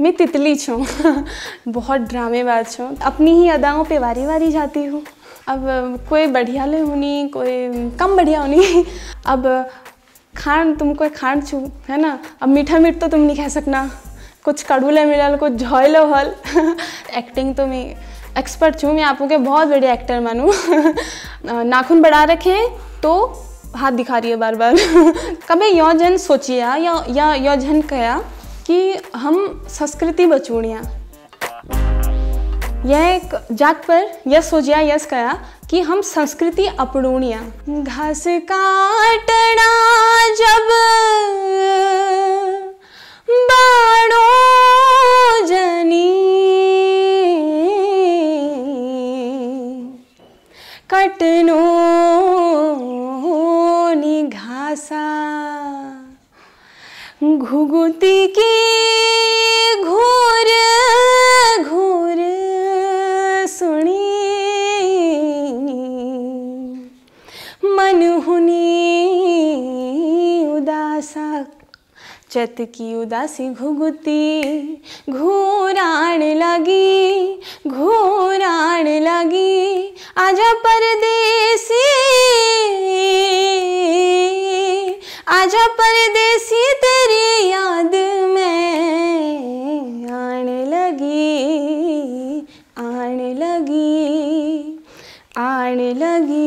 मैं तितली छूँ। बहुत ड्रामेबाज छूँ। अपनी ही अदाओं पे वारी वारी जाती हूँ। अब, कोई बढ़िया ले होनी, कोई कम बढ़िया होनी। अब, खान, तुम कोई खान छू, है ना? अब मीठा मीठ तो तुम नहीं खा सकना। कुछ कड़ूले मिलल, कुछ झोलो हल। एक्टिंग तो मैं एक्सपर्ट छूँ, मैं आपको के बहुत बड़े एक्टर मानूँ। नाखून बढ़ा रखे तो हाथ दिखा रही है बार बार कभी यो जन सोचिया या या यो जन कया कि हम संस्कृति बचूड़िया। यह एक जात पर यह सोचिया यस कया कि हम संस्कृति अपड़ूणिया घास काटना जब बाड़ो जनी। कटनो निघासा घुगुती की घोर घोर सुनी। मन हुनी उदासा, चत की उदासी घुगुती। घूराण लगी घूराण लगी, आजा परदेसी आजा परदेसी तेरी याद में आने लगी आने लगी आने लगी